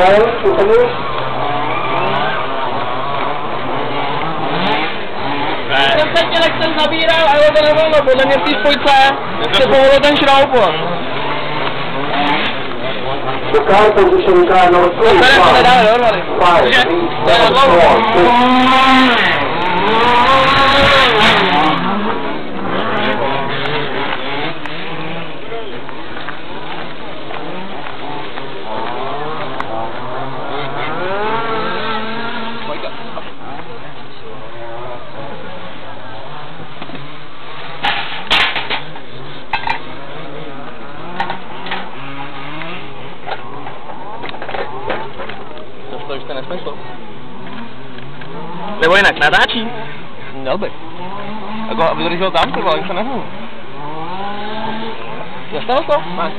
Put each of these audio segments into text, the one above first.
už jel, úplně? Jsem se chtěl, jak jsem zabíral a jo, to nevolno, podle mě v té spojce se povolil ten šroub. The car position car number To tady to nedáme dohromady. Five, Že? three, To je na dlouho. four, six. To, už to nesmysl. Nebo jinak, natáčí? Měl by. Jako, aby to držel tam, vole, už to nehnul. Zastavil to? Ne.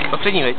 to přední, viď?